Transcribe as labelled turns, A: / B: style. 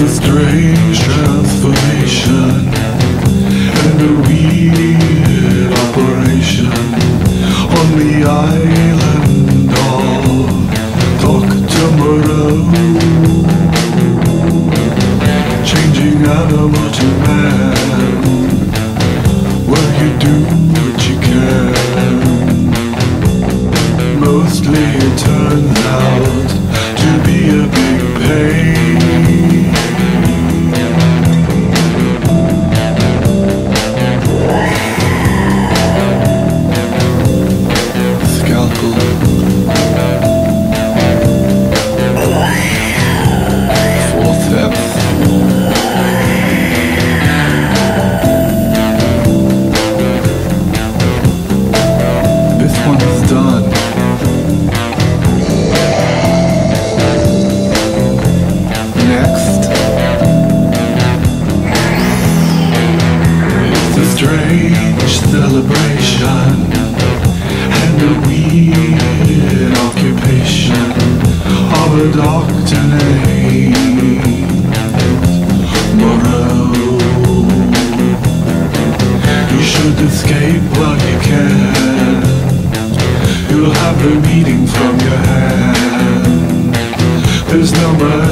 A: a strange transformation and a weird operation on the island of Dr. Moreau. Changing animal to man. Well, you do what you can. Mostly it turns out escape while you can. You'll have the meeting from your hand. There's no